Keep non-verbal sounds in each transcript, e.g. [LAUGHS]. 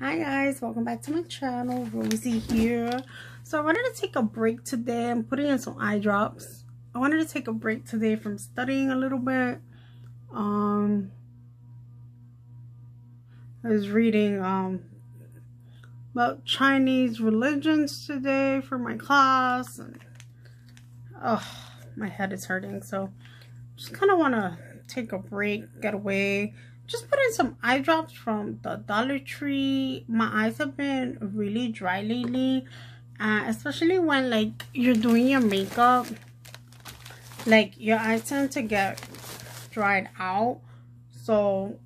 Hi guys, welcome back to my channel. Rosie here. So I wanted to take a break today. I'm putting in some eye drops. I wanted to take a break today from studying a little bit. Um, I was reading um about Chinese religions today for my class, and oh, my head is hurting. So just kind of want to take a break, get away just put in some eye drops from the Dollar Tree. My eyes have been really dry lately. Uh, especially when like you're doing your makeup. Like your eyes tend to get dried out. So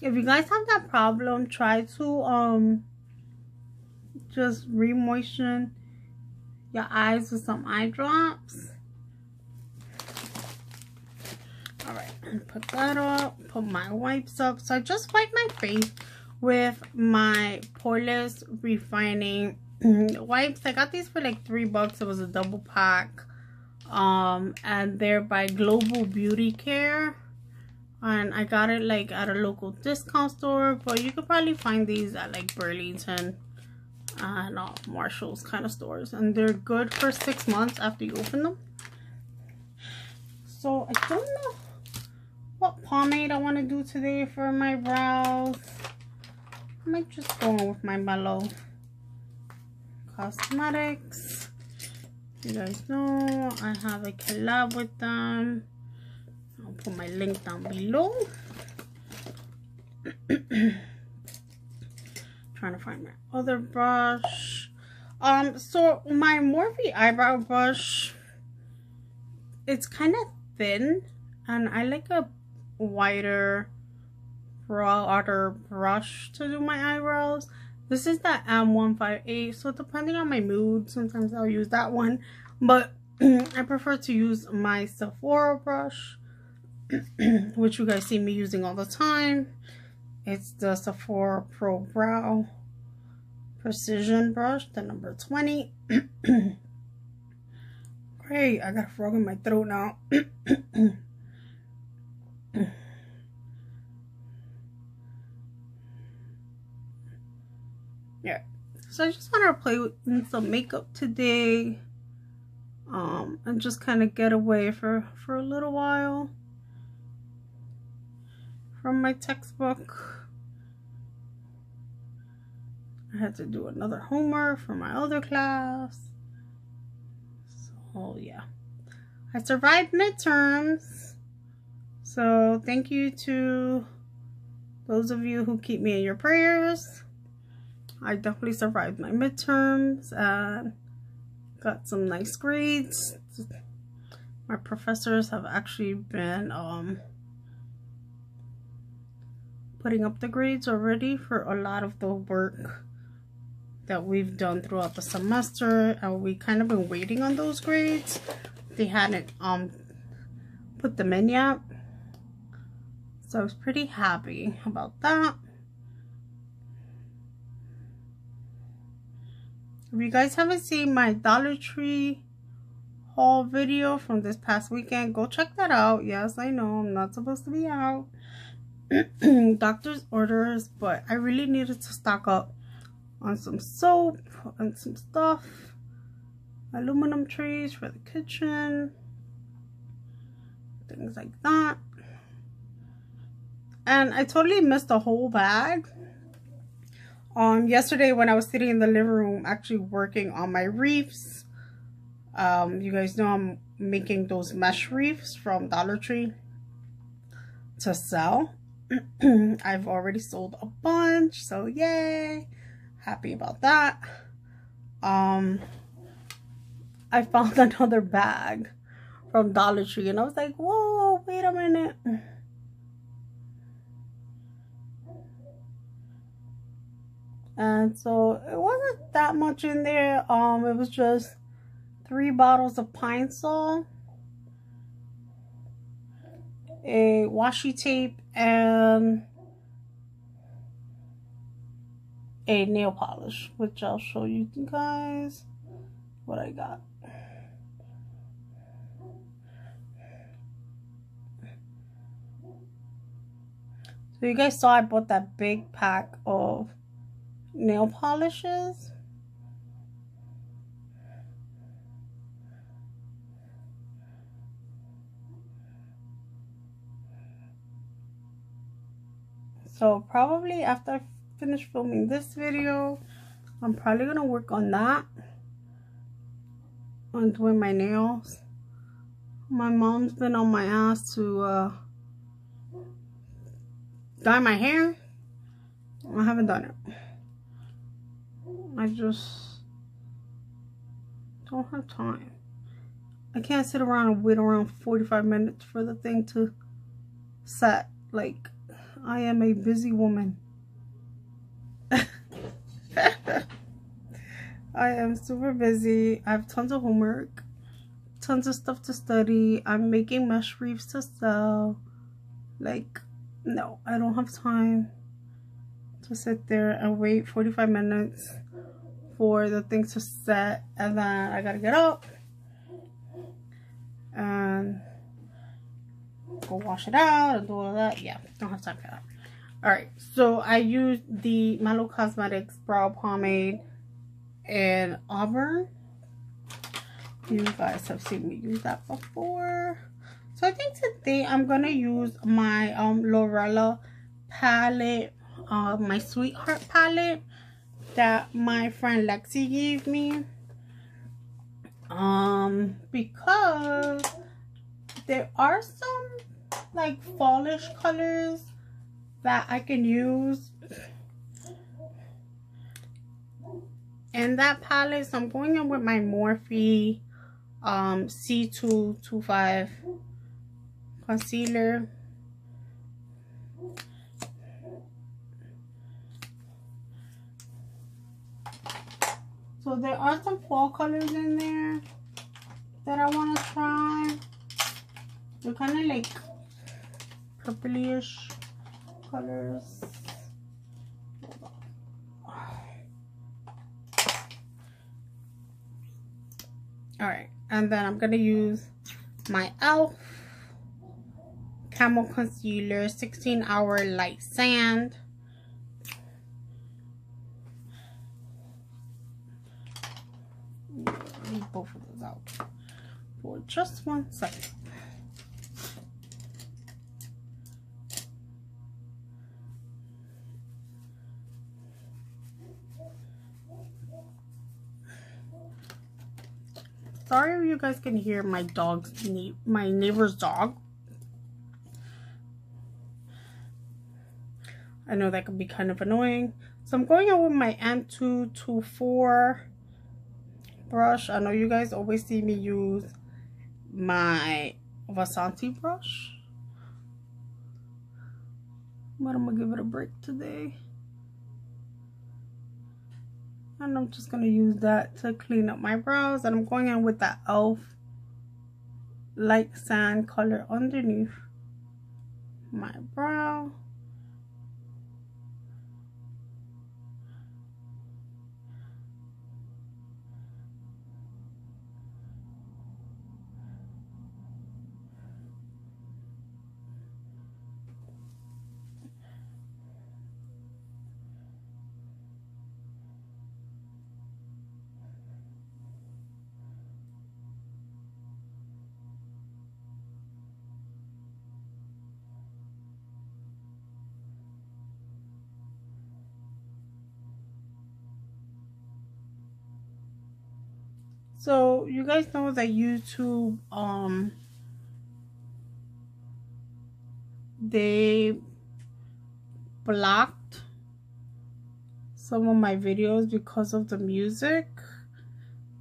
if you guys have that problem, try to um just re-moisten your eyes with some eye drops. Put that up put my wipes up. So i just wipe my face with my poreless refining [CLEARS THROAT] wipes. I got these for like three bucks. It was a double pack um and they're by global beauty care. And i got it like at a local discount store but you could probably find these at like burlington and uh, marshalls kind of stores. And they're good for six months after you open them. So i don't know what pomade I want to do today for my brows. I might just go on with my Mellow Cosmetics. You guys know I have a collab with them. I'll put my link down below. [CLEARS THROAT] Trying to find my other brush. Um, so my Morphe eyebrow brush, it's kind of thin and I like a wider broader brush to do my eyebrows. This is the M158, so depending on my mood, sometimes I'll use that one. But [CLEARS THROAT] I prefer to use my Sephora brush, [CLEARS THROAT] which you guys see me using all the time. It's the Sephora Pro Brow Precision Brush, the number 20. [CLEARS THROAT] Great, I got a frog in my throat now. [CLEARS THROAT] yeah. So i just want to play with some makeup today um and just kind of get away for for a little while from my textbook. I had to do another homework for my other class. So yeah. I survived midterms so thank you to those of you who keep me in your prayers. I definitely survived my midterms and got some nice grades. My professors have actually been um, putting up the grades already for a lot of the work that we've done throughout the semester and we kind of been waiting on those grades. They hadn't um put them in yet. So I was pretty happy about that. If you guys haven't seen my Dollar Tree haul video from this past weekend, go check that out. Yes, I know I'm not supposed to be out. [CLEARS THROAT] Doctor's orders, but I really needed to stock up on some soap and some stuff. Aluminum trays for the kitchen. Things like that. And I totally missed the whole bag. Um, yesterday when I was sitting in the living room actually working on my reefs. Um, you guys know I'm making those mesh reefs from Dollar Tree to sell. [CLEARS THROAT] I've already sold a bunch, so yay. Happy about that. Um, I found [LAUGHS] another bag from Dollar Tree and I was like, whoa, wait a minute. And so it wasn't that much in there. Um it was just three bottles of pine sol a washi tape and a nail polish which I'll show you guys what I got. So you guys saw I bought that big pack of nail polishes. So probably after I finish filming this video, I'm probably going to work on that. On doing my nails. My mom's been on my ass to uh, dye my hair. I haven't done it. I just don't have time. I can't sit around and wait around 45 minutes for the thing to set. Like, I am a busy woman. [LAUGHS] I am super busy. I have tons of homework, tons of stuff to study. I'm making mesh reefs to sell. Like, no, I don't have time to sit there and wait 45 minutes for the things to set and then I gotta get up and go wash it out and do all that. Yeah, don't have time for that. Alright, so I used the Mellow Cosmetics Brow Pomade in Auburn. You guys have seen me use that before. So I think today I'm going to use my um Lurella palette, uh, my Sweetheart palette that my friend Lexi gave me. Um, because there are some like fallish colors that I can use in that palette. So I'm going in with my Morphe um, C225 concealer. So there are some fall colors in there that I want to try. They're kind of like purplish colors. Alright, and then I'm going to use my e.l.f. Camo Concealer 16 Hour Light Sand. Both of those out for just one second. Sorry if you guys can hear my dog's, my neighbor's dog. I know that can be kind of annoying. So I'm going in with my M224 brush. I know you guys always see me use my Vasanti brush. But I'm going to give it a break today. And I'm just going to use that to clean up my brows. And I'm going in with that e.l.f. light sand color underneath my brow. So you guys know that YouTube um they blocked some of my videos because of the music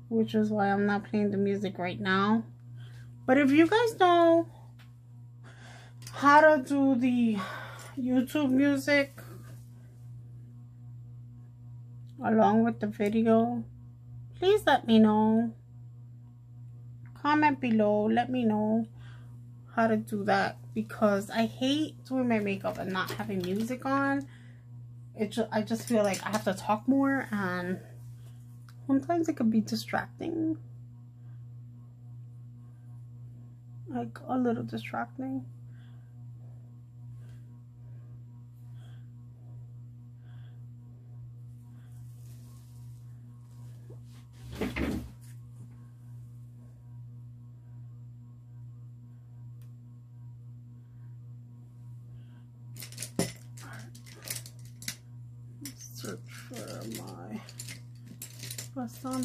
which is why I'm not playing the music right now. But if you guys know how to do the YouTube music along with the video please let me know comment below. Let me know how to do that because I hate doing my makeup and not having music on. It just I just feel like I have to talk more and sometimes it could be distracting. Like a little distracting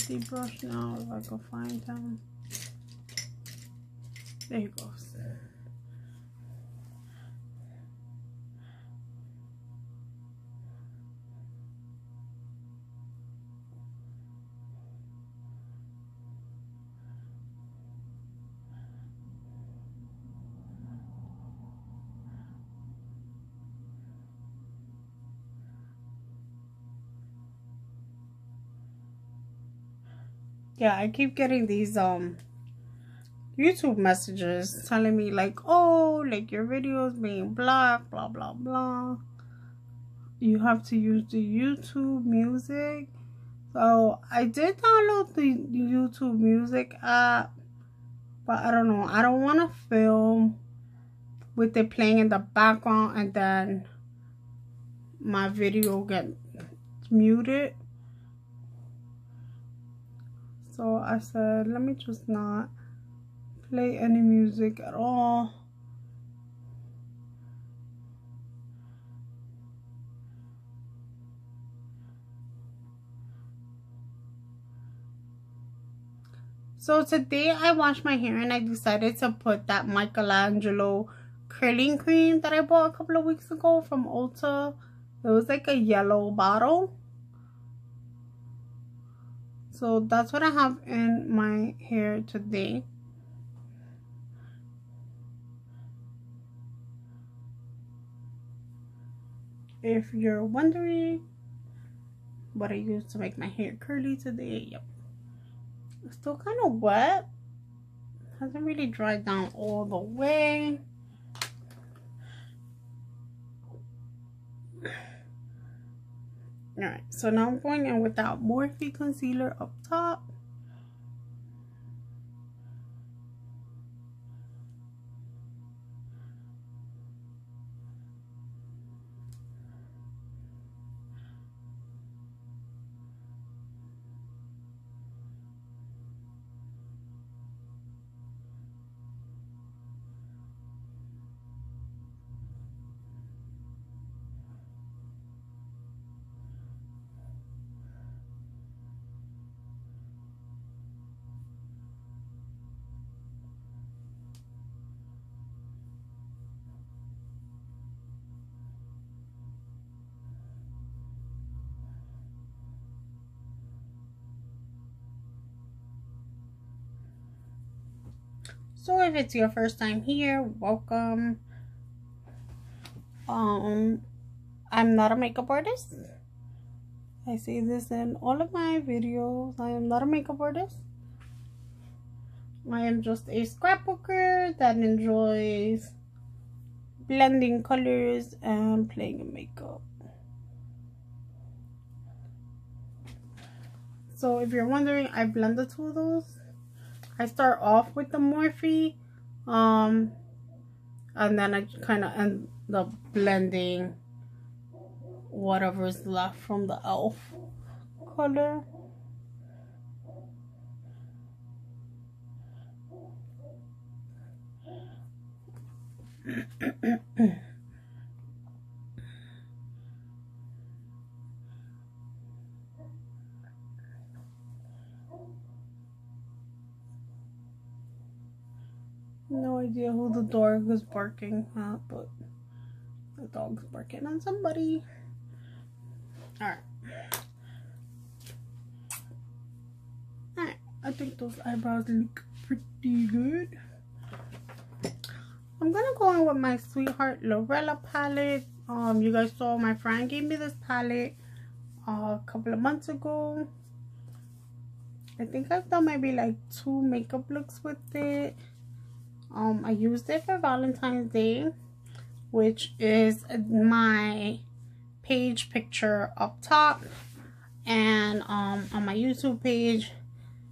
Vasanti brush now if I can find them. There he goes. Yeah i keep getting these um youtube messages telling me like oh like your videos being blocked blah blah blah. You have to use the youtube music. So i did download the youtube music app but i don't know. I don't want to film with it playing in the background and then my video get muted so I said let me just not play any music at all So today I washed my hair and I decided to put that Michelangelo curling cream that I bought a couple of weeks ago from Ulta. It was like a yellow bottle so that's what I have in my hair today. If you're wondering what I use to make my hair curly today yep. It's still kind of wet. Hasn't really dried down all the way Alright, so now I'm going in with that Morphe concealer up top. If it's your first time here, welcome. Um, I'm not a makeup artist. I say this in all of my videos. I am not a makeup artist. I am just a scrapbooker that enjoys blending colors and playing in makeup. So if you're wondering, I blend the two of those. I start off with the Morphe um, and then I kind of end up blending whatever is left from the elf color [CLEARS THROAT] No idea who the dog is barking at, but the dog's barking on somebody. Alright. Alright, I think those eyebrows look pretty good. I'm gonna go in with my Sweetheart Lurella palette. Um, you guys saw my friend gave me this palette uh, a couple of months ago. I think I've done maybe like two makeup looks with it um i used it for valentine's day which is my page picture up top and um on my youtube page.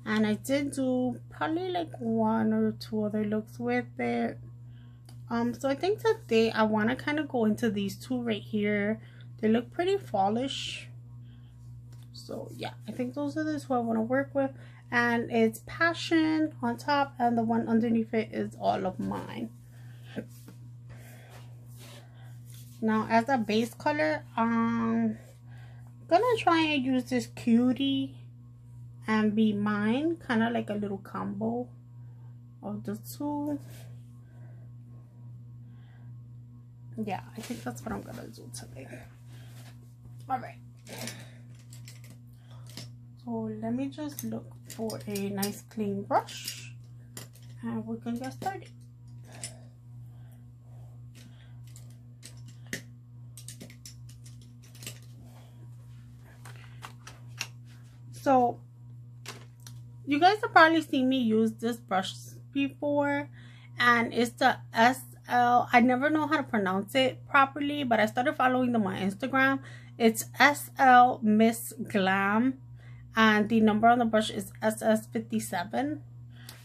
And i did do probably like one or two other looks with it. Um so i think today i want to kind of go into these two right here. They look pretty fallish so yeah i think those are the two i want to work with and it's passion on top and the one underneath it is all of mine. Now as a base color um gonna try and use this cutie and be mine kind of like a little combo of the two. Yeah i think that's what i'm gonna do today. All right. So let me just look for a nice clean brush. And we can get started. So you guys have probably seen me use this brush before and it's the SL I never know how to pronounce it properly but I started following them on Instagram. It's SL Miss Glam and the number on the brush is SS57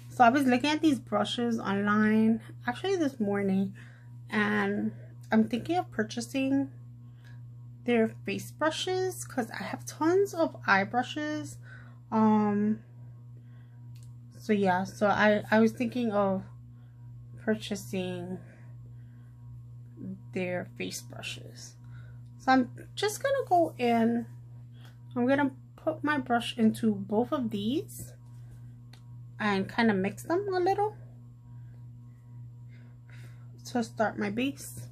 so I was looking at these brushes online actually this morning and I'm thinking of purchasing their face brushes because I have tons of eye brushes. Um so yeah so i i was thinking of purchasing their face brushes. So i'm just gonna go in i'm gonna put my brush into both of these and kind of mix them a little to start my base.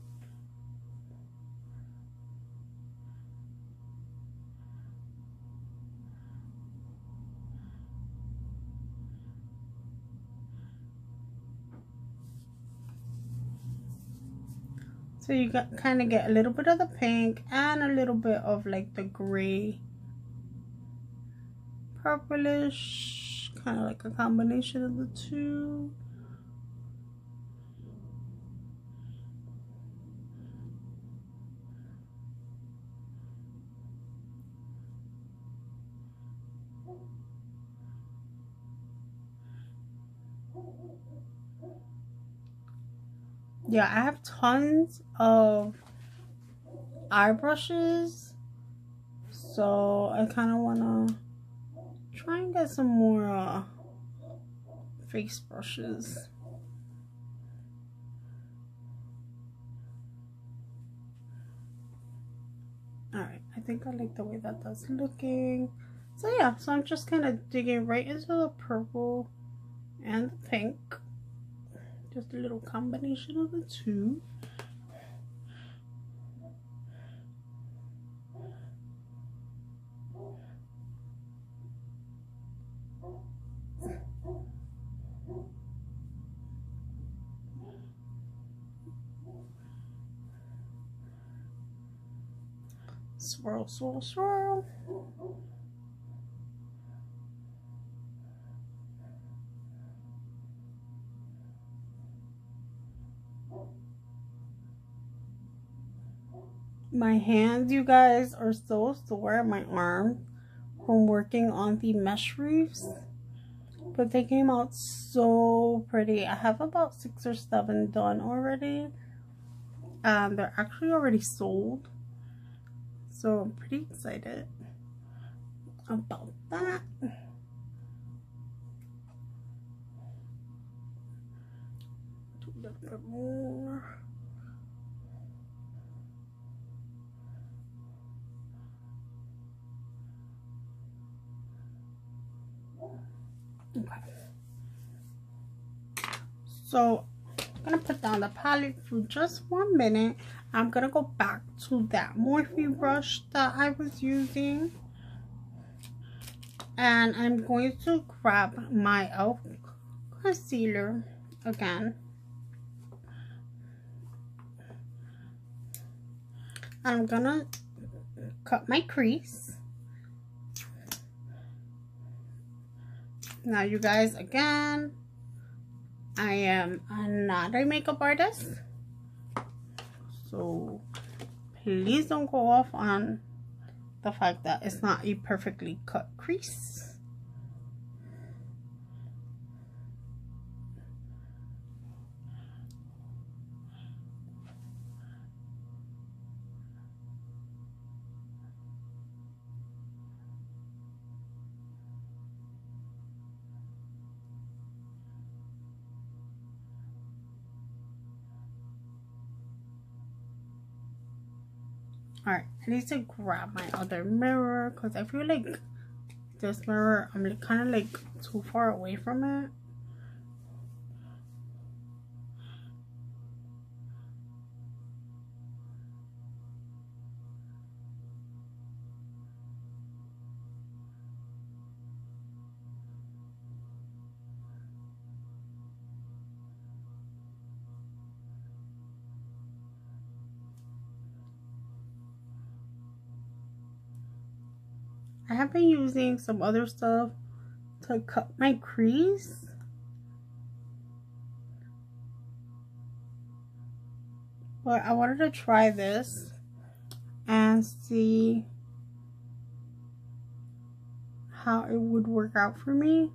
So you got kind of get a little bit of the pink and a little bit of like the gray purplish kind of like a combination of the two. yeah i have tons of eye brushes so i kind of want to try and get some more uh, face brushes. All right i think i like the way that that's looking. So yeah so i'm just kind of digging right into the purple and the pink. Just a little combination of the two. Swirl, swirl, my hands you guys are so sore. My arm from working on the mesh reefs but they came out so pretty. I have about six or seven done already. Um they're actually already sold so i'm pretty excited about that a little bit more Okay. So I'm gonna put down the palette for just one minute. I'm gonna go back to that Morphe brush that I was using. And I'm going to grab my e.l.f. concealer again. I'm gonna cut my crease. Now, you guys, again, I am not a makeup artist. So, please don't go off on the fact that it's not a perfectly cut crease. I need to grab my other mirror because I feel like this mirror, I'm kind of like too far away from it. Been using some other stuff to cut my crease. But I wanted to try this and see how it would work out for me.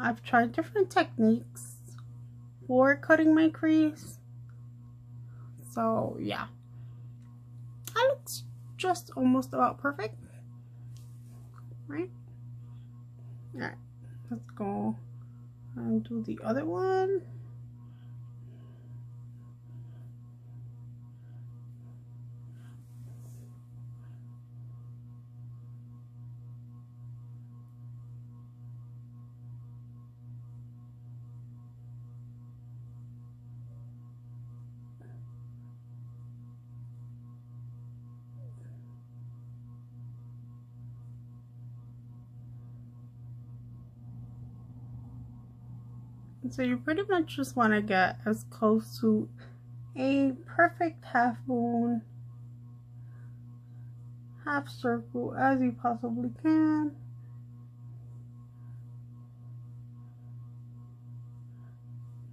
I've tried different techniques for cutting my crease. So yeah. Just almost about perfect. Right? Alright, let's go and do the other one. So you pretty much just want to get as close to a perfect half moon half circle as you possibly can.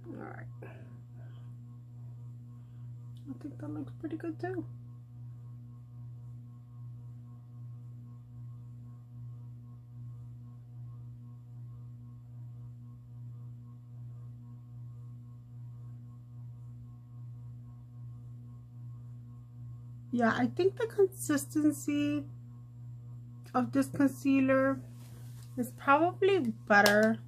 All right I think that looks pretty good too yeah I think the consistency of this concealer is probably better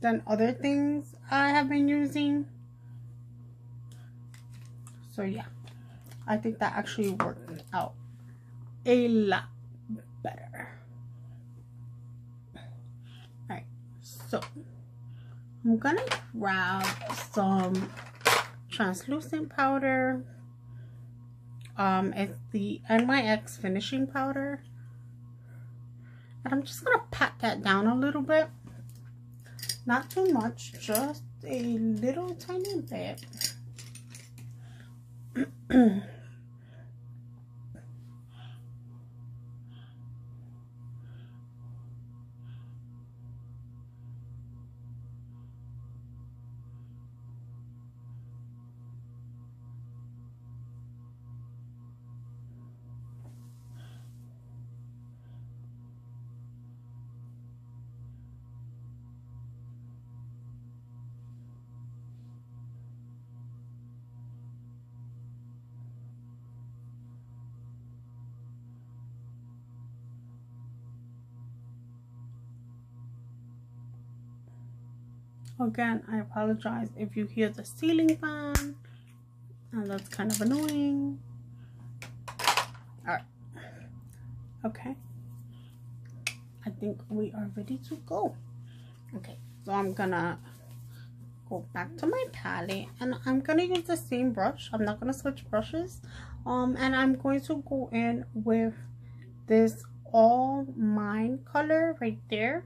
than other things I have been using. So yeah I think that actually worked out a lot better. Alright so I'm gonna grab some translucent powder um, it's the NYX finishing powder. And I'm just going to pat that down a little bit. Not too much, just a little tiny bit. [CLEARS THROAT] Again, I apologize if you hear the ceiling fan. And that's kind of annoying. Alright. Okay. I think we are ready to go. Okay, so I'm gonna go back to my palette and I'm gonna use the same brush. I'm not gonna switch brushes. Um, and I'm going to go in with this all mine color right there.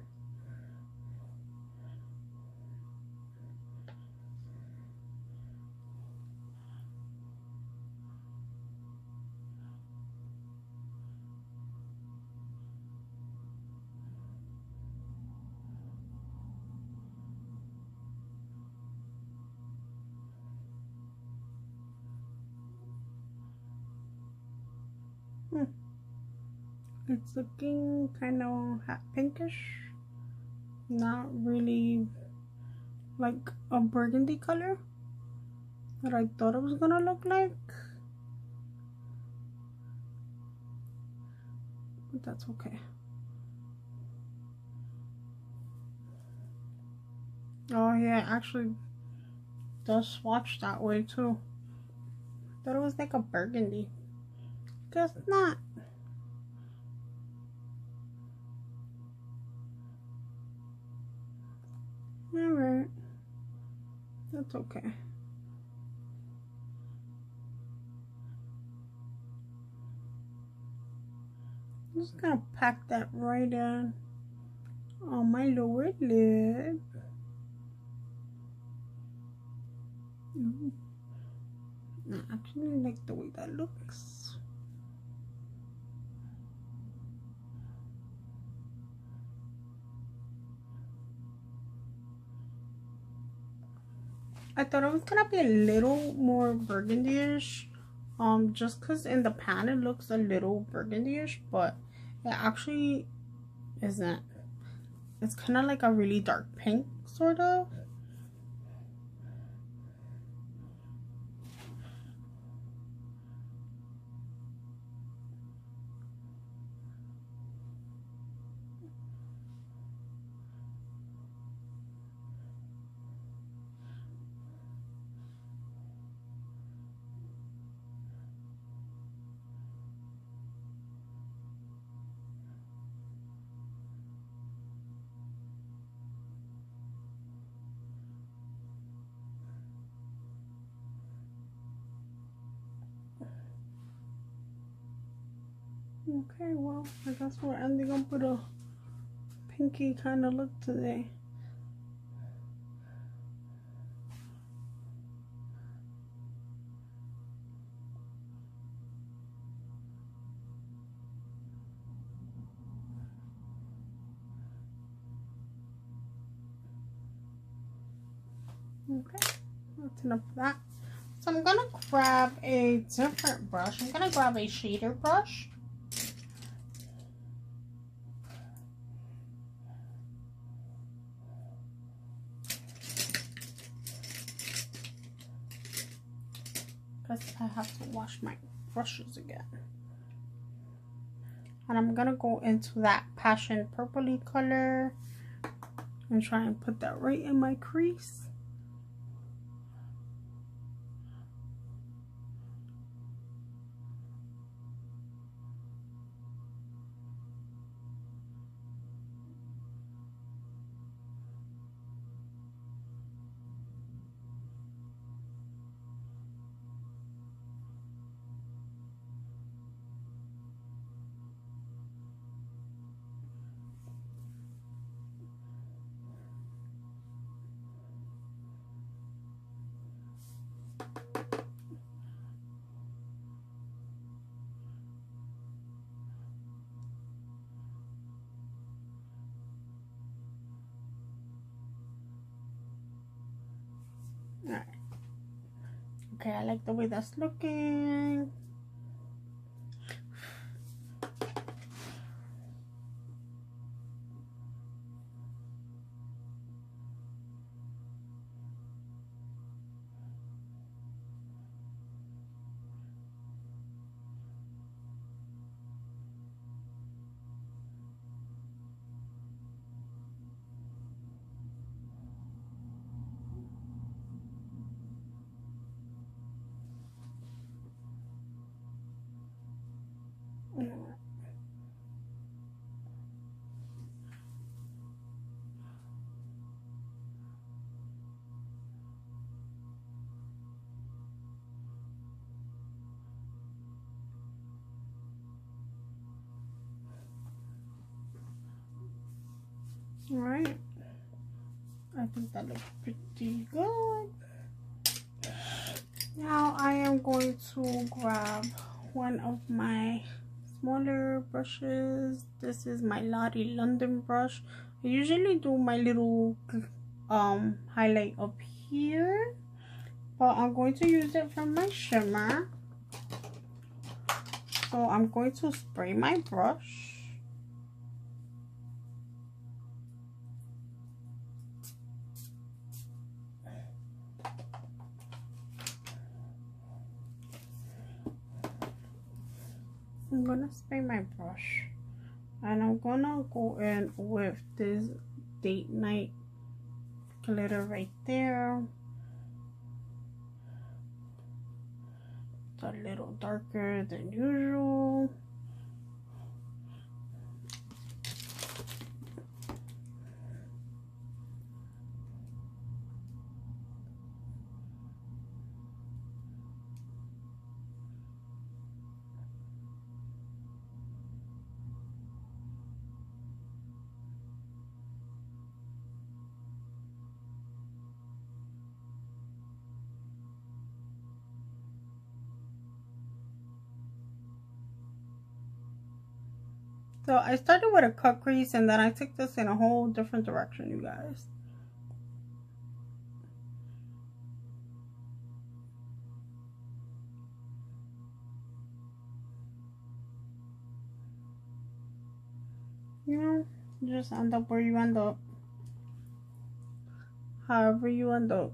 It's looking kind of pinkish. Not really like a burgundy color that I thought it was gonna look like. But that's okay. Oh yeah, actually does swatch that way too. Thought it was like a burgundy. Guess not. That's okay. I'm just gonna pack that right in on my lower lid. Mm. I actually like the way that looks. I thought it was gonna be a little more burgundy-ish um just because in the pan it looks a little burgundy-ish but it actually isn't. It's kind of like a really dark pink sort of well, I guess we're ending up a pinky kind of look today. Okay, that's enough of that. So I'm gonna grab a different brush. I'm gonna grab a shader brush. Because I have to wash my brushes again. And I'm going to go into that passion purpley color and try and put that right in my crease. Okay, I like the way right. I think that looks pretty good. Now I am going to grab one of my smaller brushes. This is my Lottie London brush. I usually do my little um highlight up here. But I'm going to use it for my shimmer. So I'm going to spray my brush. I'm gonna spray my brush. And I'm gonna go in with this date night glitter right there. It's a little darker than usual So I started with a cut crease and then I took this in a whole different direction, you guys. You know, just end up where you end up. However you end up.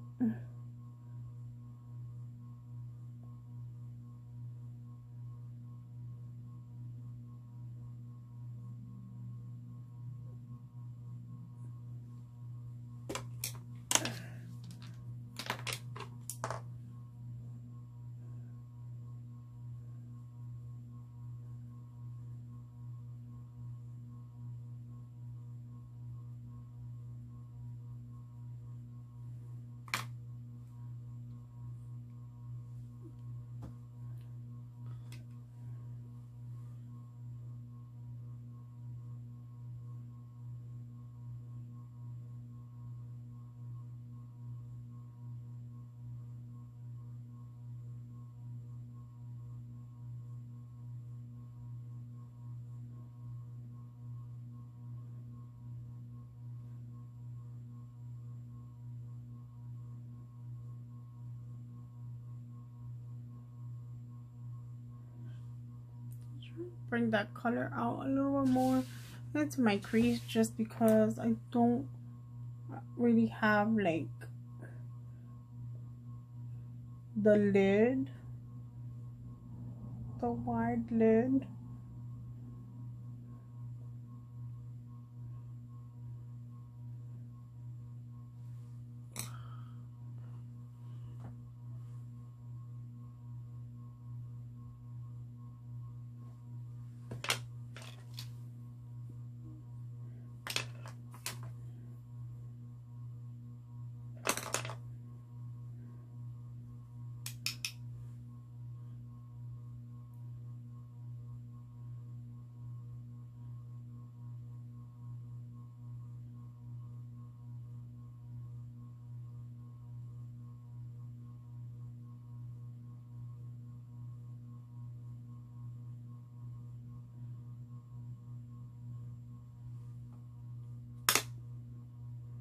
Bring that color out a little bit more. Into my crease just because I don't really have like the lid. The wide lid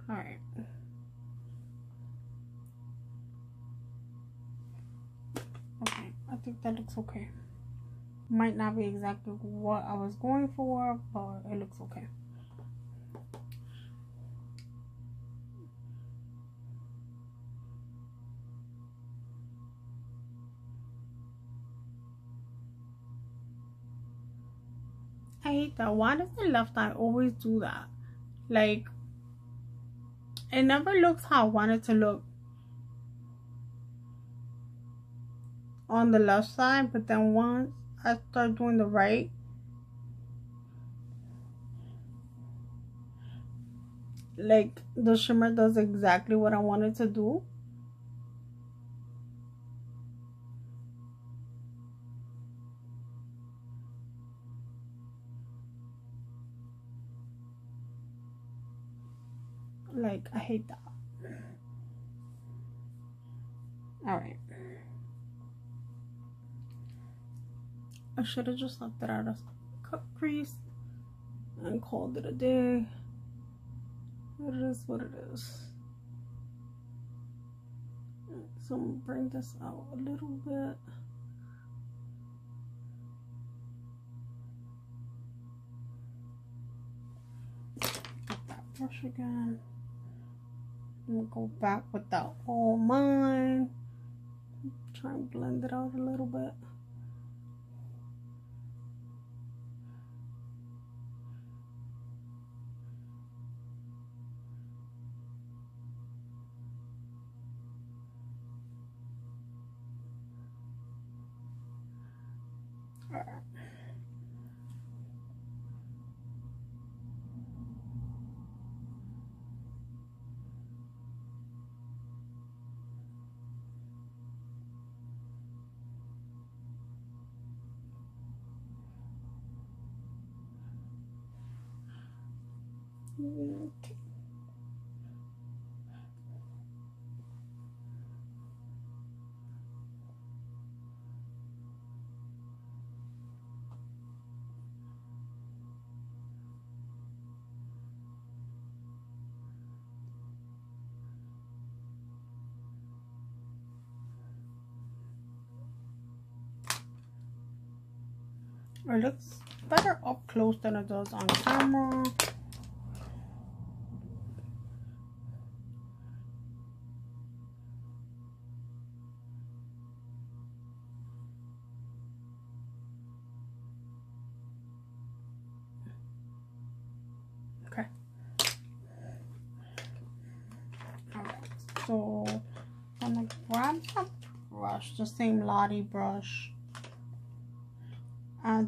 All right. Okay, I think that looks okay. Might not be exactly what I was going for, but it looks okay. I hate that. Why does the left eye always do that? Like, it never looks how I want it to look on the left side, but then once I start doing the right, like the shimmer does exactly what I wanted to do. Like, I hate that. Alright. I should have just left it out of cut crease and called it a day. It is what it is. So I'm gonna bring this out a little bit. Get that brush again. I'm gonna go back with that all mine. Try and blend it out a little bit. Okay. It looks better up close than it does on camera. Okay. Alright, so I'm gonna grab a brush, the same Lottie brush.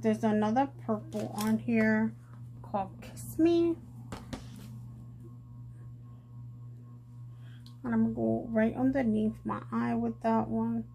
There's another purple on here called Kiss Me. And I'm going to go right underneath my eye with that one.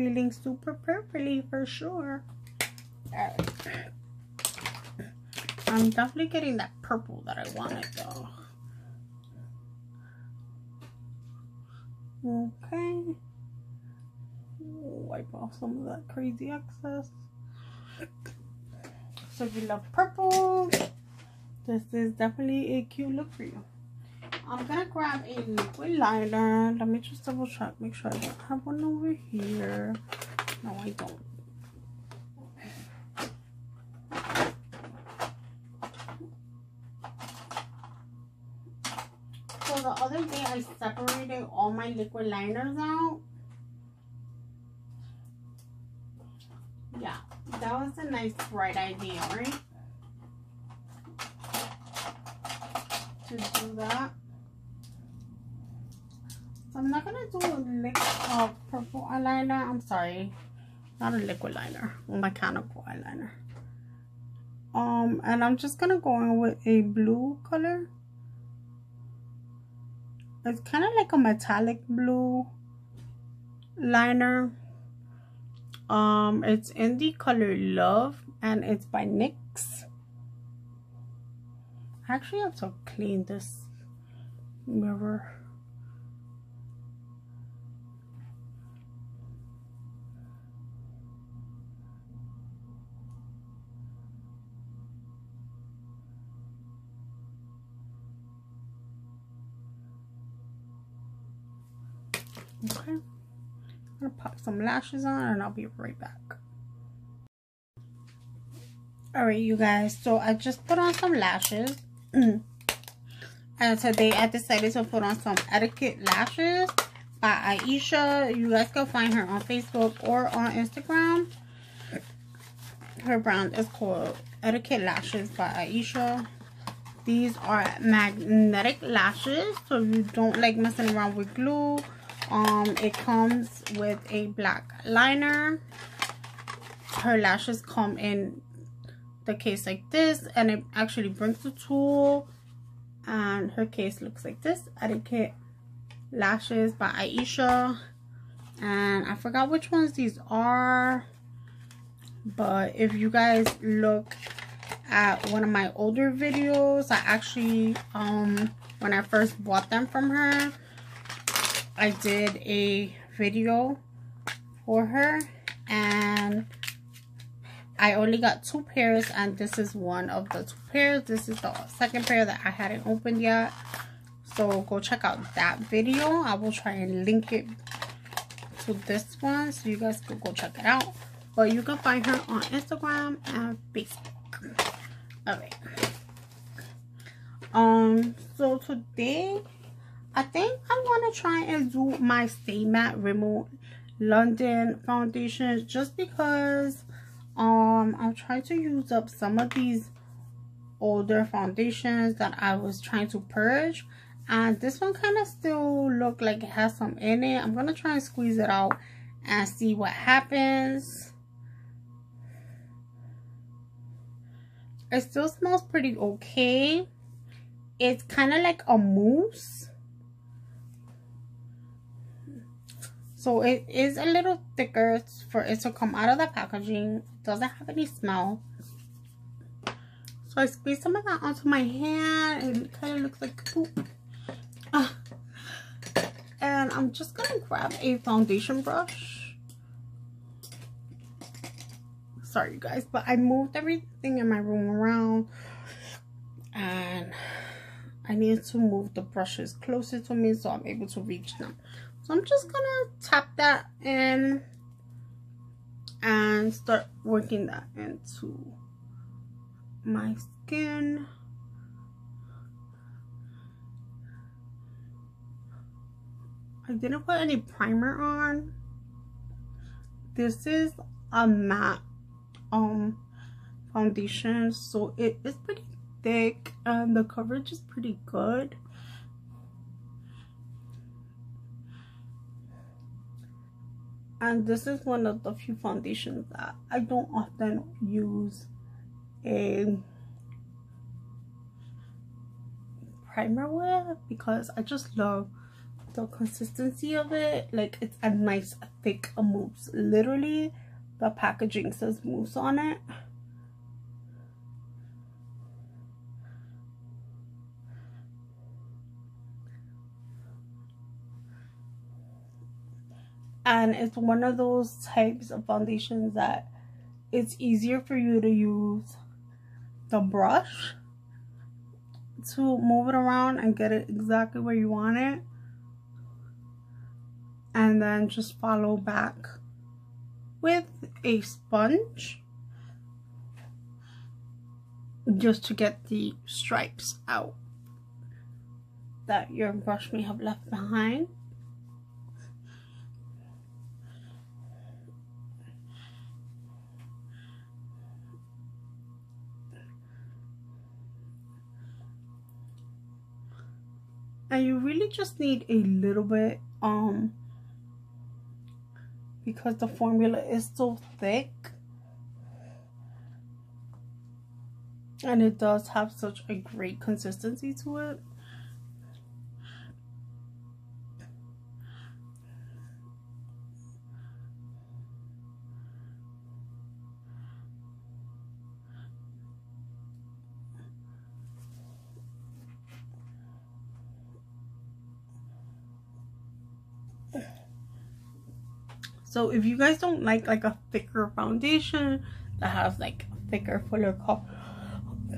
Feeling super purpley for sure. I'm definitely getting that purple that I wanted though. Okay. Wipe off some of that crazy excess. So if you love purple, this is definitely a cute look for you. I'm gonna grab a liquid liner. Let me just double check, make sure I don't have one over here. No, I don't. So the other day I separated all my liquid liners out. Yeah, that was a nice bright idea, right? To do that. I'm not gonna do a liquid uh, purple eyeliner. I'm sorry, not a liquid liner, mechanical eyeliner. Um, and I'm just gonna go in with a blue color. It's kind of like a metallic blue liner. Um, it's in the color Love, and it's by NYX. I actually have to clean this mirror. Okay. I'm gonna pop some lashes on and I'll be right back. Alright, you guys. So I just put on some lashes. [CLEARS THROAT] and today I decided to put on some Etiquette Lashes by Aisha. You guys can find her on Facebook or on Instagram. [CLEARS THROAT] Her brand is called Etiquette Lashes by Aisha. These are magnetic lashes. So you don't like messing around with glue um, it comes with a black liner. Her lashes come in the case like this and it actually brings the tool and her case looks like this etiquette lashes by aisha and i forgot which ones these are but if you guys look at one of my older videos i actually um when i first bought them from her I did a video for her and I only got two pairs and this is one of the two pairs. This is the second pair that I hadn't opened yet. So go check out that video. I will try and link it to this one so you guys can go check it out. But you can find her on Instagram and Facebook. Alright. Um, so today I think I'm going to try and do my Stay Matte Rimmel London foundation just because um I'm trying to use up some of these older foundations that I was trying to purge and this one kind of still look like it has some in it I'm gonna try and squeeze it out and see what happens. It still smells pretty okay. It's kind of like a mousse. So it is a little thicker for it to come out of the packaging. It doesn't have any smell. So I squeeze some of that onto my hand. It kind of looks like poop. Uh, and I'm just going to grab a foundation brush. Sorry, you guys, but I moved everything in my room around. And I need to move the brushes closer to me so I'm able to reach them. So I'm just gonna tap that in and start working that into my skin. I didn't put any primer on. This is a matte um foundation so it is pretty thick and the coverage is pretty good and this is one of the few foundations that I don't often use a primer with because I just love the consistency of it. Like it's a nice thick mousse literally the packaging says mousse on it and it's one of those types of foundations that it's easier for you to use the brush to move it around and get it exactly where you want it. And then just follow back with a sponge just to get the stripes out that your brush may have left behind and you really just need a little bit um because the formula is so thick. And it does have such a great consistency to it So if you guys don't like like a thicker foundation that has like thicker, fuller co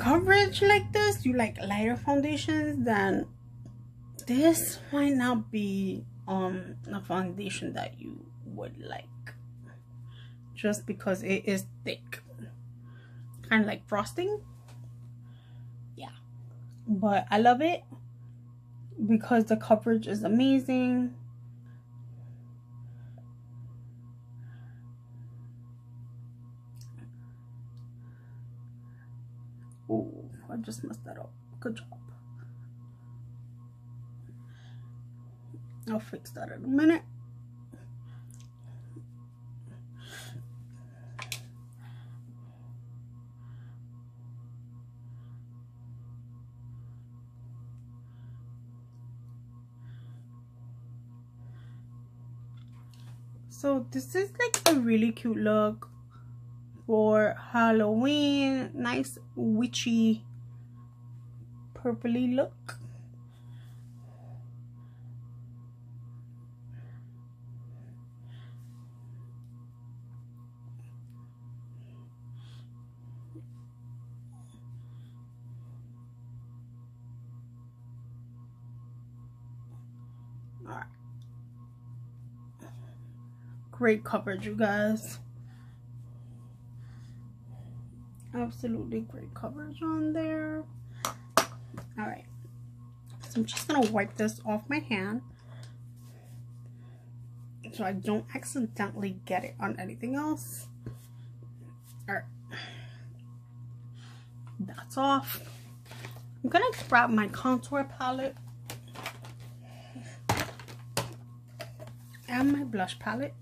coverage like this, you like lighter foundations, then this might not be um a foundation that you would like. Just because it is thick. Kind of like frosting. Yeah. But I love it because the coverage is amazing just messed that up. Good job. I'll fix that in a minute. So this is like a really cute look for Halloween. Nice witchy purpley look. Alright. Great coverage, you guys. absolutely great coverage on there all right so i'm just gonna wipe this off my hand so i don't accidentally get it on anything else all right that's off i'm gonna grab my contour palette and my blush palette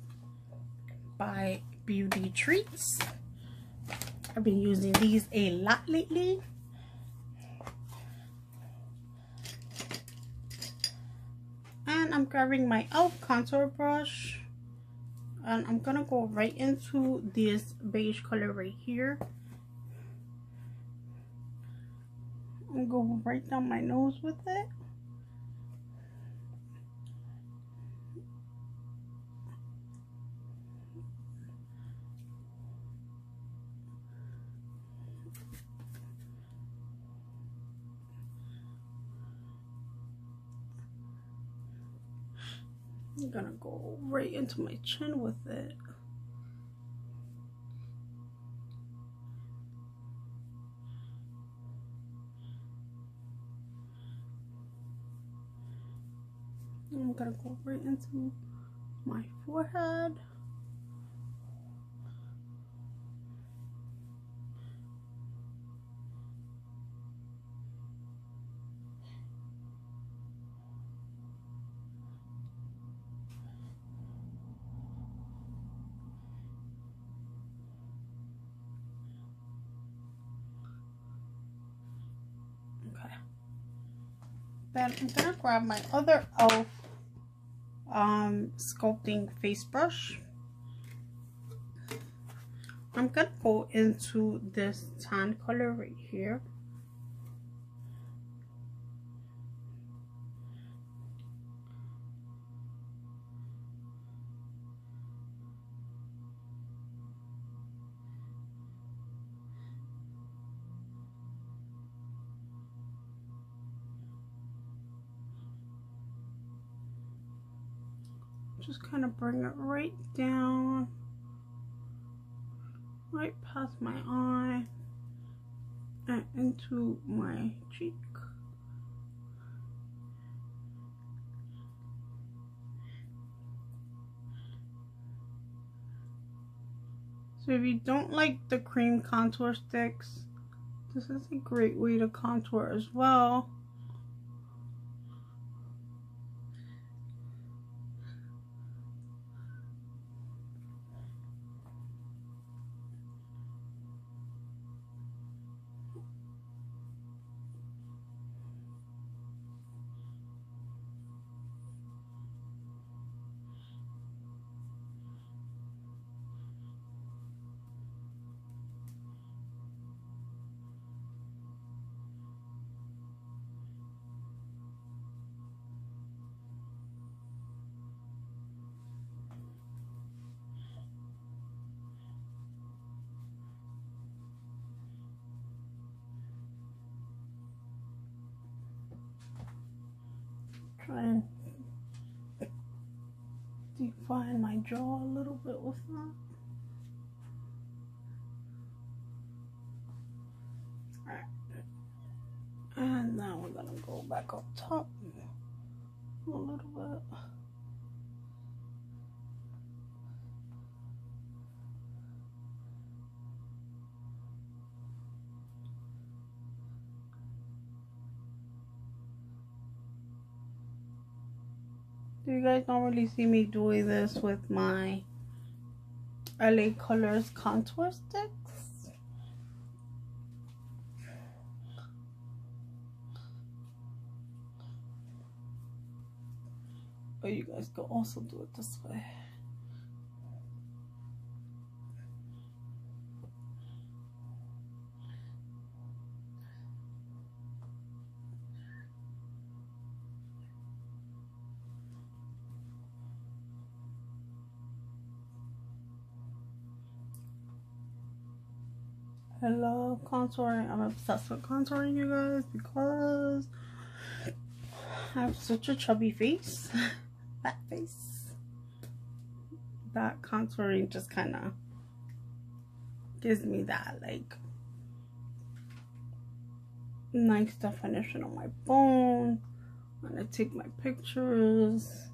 by Beauty Treats. I've been using these a lot lately. And I'm grabbing my e.l.f. contour brush. And I'm to go right into this beige color right here. And go right down my nose with it. Right into my chin with it. I'm gonna go right into my forehead. I'm gonna grab my other e.l.f. Um, sculpting face brush. I'm gonna go into this tan color right here. Kind of bring it right down, right past my eye, and into my cheek. So if you don't like the cream contour sticks, this is a great way to contour as well. Try and define my jaw a little bit with that. Really see me doing this with my LA Colors contour sticks. But you guys can also do it this way. Contouring. I'm obsessed with contouring, you guys, because I have such a chubby face. [LAUGHS] Fat face. That contouring just kind of gives me that, like, nice definition on my bone. When I take my pictures.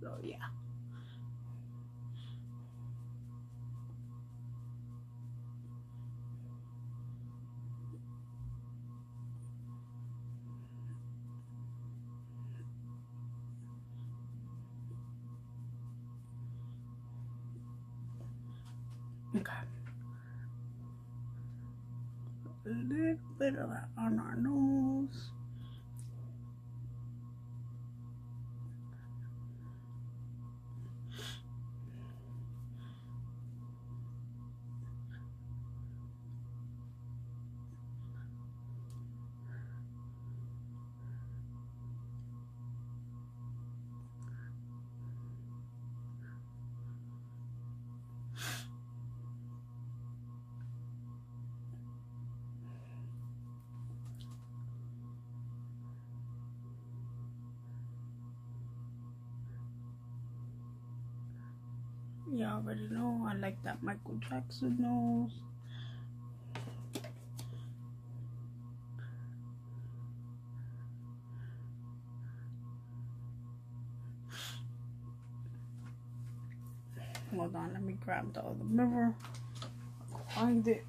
So, yeah. A little bit of that on our nose. Already know I like that Michael Jackson nose. Hold on, let me grab the other mirror. Find it.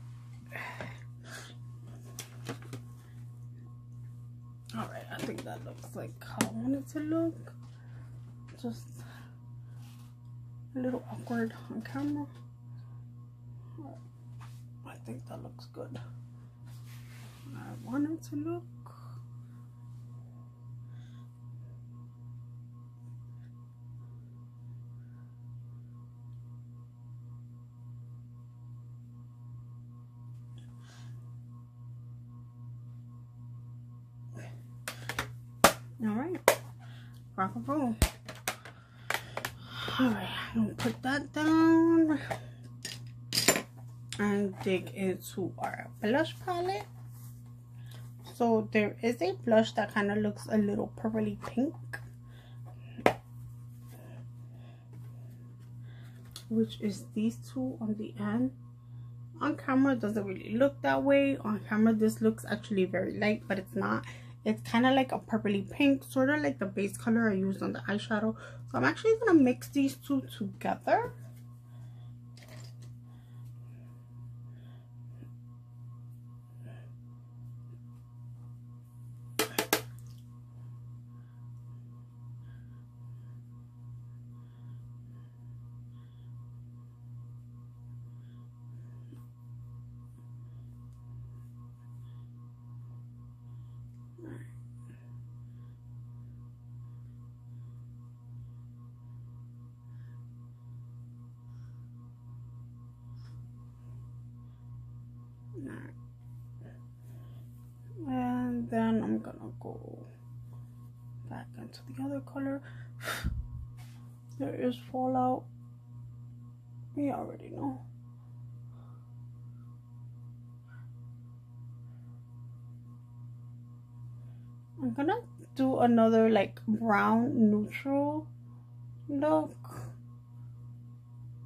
Alright, I think that looks like how I want it to look. Just little awkward on camera. I think that looks good. I want it to look All right, rock and roll. All right, I'm gonna put that down and dig into our blush palette. So there is a blush that kind of looks a little purpley pink. Which is these two on the end. On camera, doesn't really look that way. On camera, this looks actually very light, but it's not it's kind of like a purpley pink sort of like the base color i used on the eyeshadow. So i'm actually gonna mix these two together color. there is fallout. We already know. I'm gonna do another like brown neutral look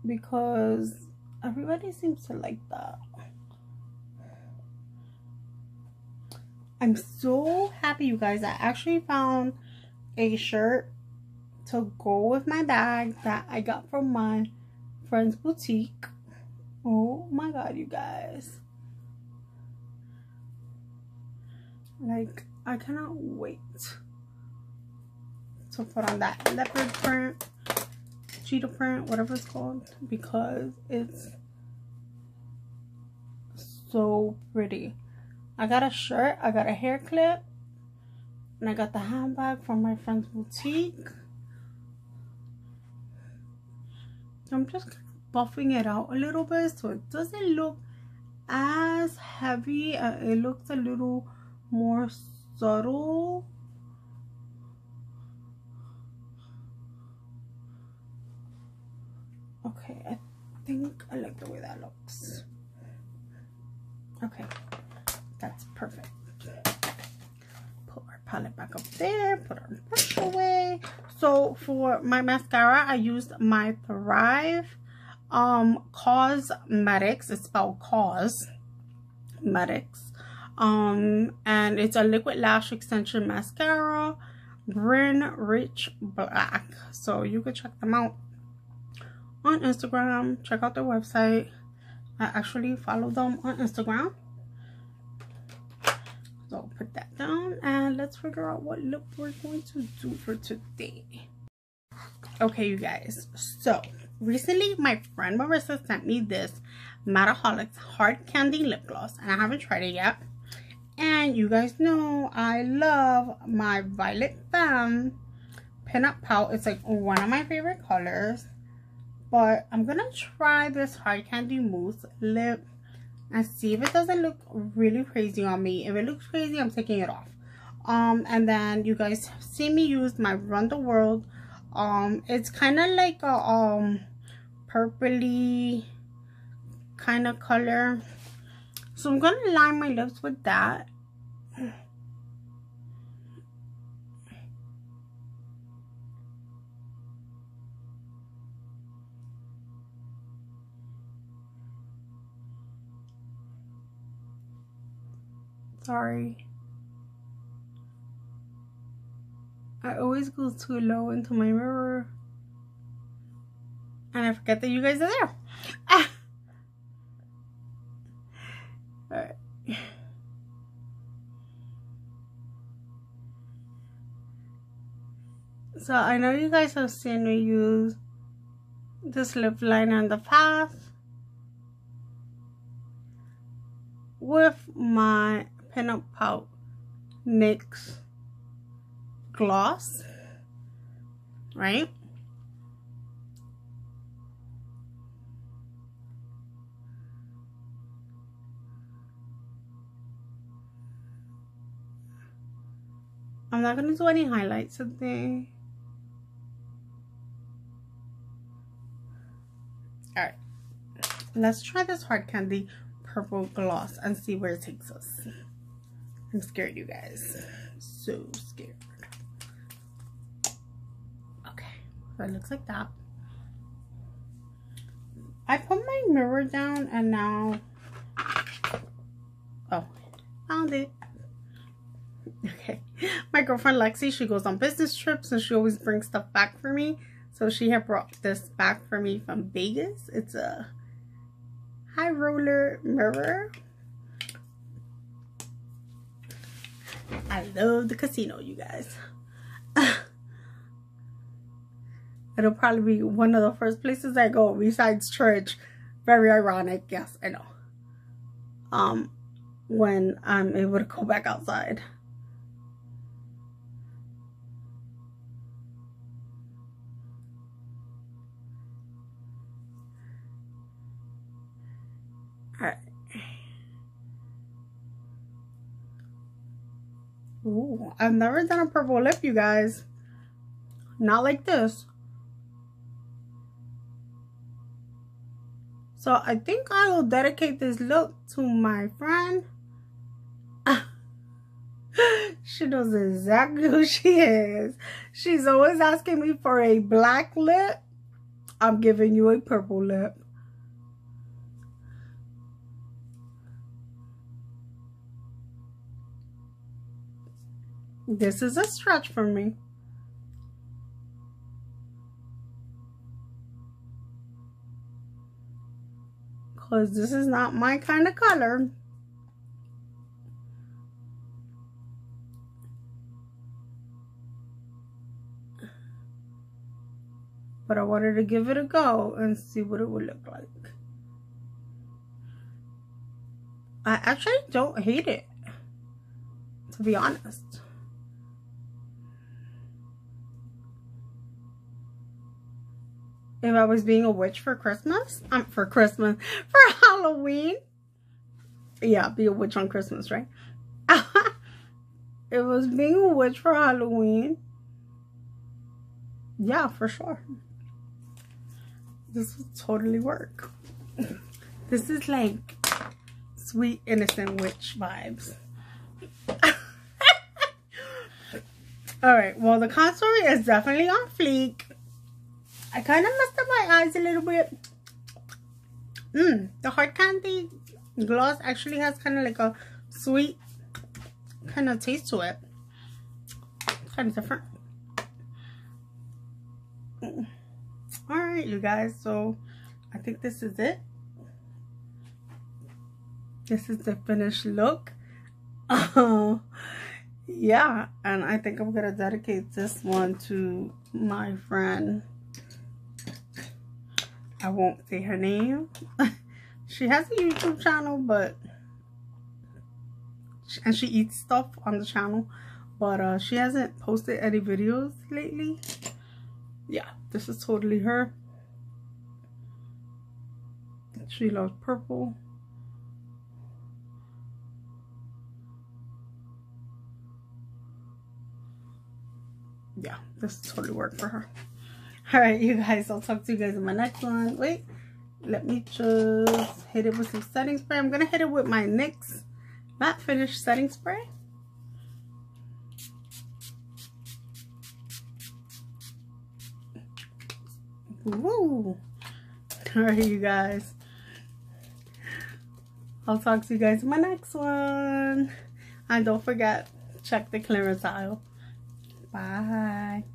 because everybody seems to like that. I'm so happy, you guys. I actually found a shirt to go with my bag that I got from my friend's boutique. Oh my god, you guys. Like, I cannot wait to put on that leopard print, cheetah print, whatever it's called, because it's so pretty. I got a shirt, I got a hair clip, and I got the handbag from my friend's boutique. I'm just buffing it out a little bit so it doesn't look as heavy. Uh, it looks a little more subtle. Okay, I think I like the way that looks. Okay. That's perfect. Our palette back up there. Put our brush away. So for my mascara, I used my Thrive um Causemetics. It's spelled Causemetics. Um, and it's a liquid lash extension mascara. Brynn Rich Black. So you can check them out on Instagram. Check out their website. I actually follow them on Instagram. So put that down and let's figure out what look we're going to do for today. Okay, you guys. So recently my friend Marissa sent me this Mataholics Hard Candy Lip Gloss. And I haven't tried it yet. And you guys know I love my Violet Femme Pinup Pout. It's like one of my favorite colors. But I'm going to try this Hard Candy Mousse Lip and see if it doesn't look really crazy on me. If it looks crazy, I'm taking it off. Um, and then you guys see me use my Run the World. Um, it's kind of like a um purpley kind of color. So I'm gonna line my lips with that. Sorry. I always go too low into my mirror. And I forget that you guys are there. Ah. [LAUGHS] Alright. So I know you guys have seen me use this lip liner in the past with pinup pout NYX gloss, right? I'm not going to do any highlights today. Alright. Let's try this hard candy purple gloss and see where it takes us. I'm scared, you guys. So scared. Okay. So it looks like that. I put my mirror down and now... Oh. Found it. Okay. My girlfriend Lexi, she goes on business trips and she always brings stuff back for me. So she had brought this back for me from Vegas. It's a high roller mirror. I love the casino, you guys. [LAUGHS] It'll probably be one of the first places I go besides church. Very ironic. Yes, I know. Um, when I'm able to go back outside. I've never done a purple lip, you guys. Not like this. So I think I will dedicate this look to my friend. [LAUGHS] she knows exactly who she is. She's always asking me for a black lip. I'm giving you a purple lip. This is a stretch for me. Because this is not my kind of color. But I wanted to give it a go and see what it would look like. I actually don't hate it, to be honest. If I was being a witch for Christmas, um, for Christmas, [LAUGHS] for Halloween. Yeah, be a witch on Christmas, right? [LAUGHS] it was being a witch for Halloween. Yeah, for sure. This would totally work. [LAUGHS] This is like sweet, innocent witch vibes. All right, well, the contour is definitely on fleek. I kind of messed up my eyes a little bit. Mmm, the hard candy gloss actually has kind of like a sweet kind of taste to it. kind of different. Mm. Alright, you guys. So, I think this is it. This is the finished look. [LAUGHS] Yeah, and I think I'm going to dedicate this one to my friend I won't say her name. [LAUGHS] she has a YouTube channel, but and she eats stuff on the channel, but uh, she hasn't posted any videos lately. Yeah, this is totally her. She loves purple. Yeah, this totally worked for her. All right, you guys, I'll talk to you guys in my next one. Wait, let me just hit it with some setting spray. I'm to hit it with my NYX matte finish setting spray. Woo! Alright, you guys. I'll talk to you guys in my next one. And don't forget, check the clearance aisle. Bye.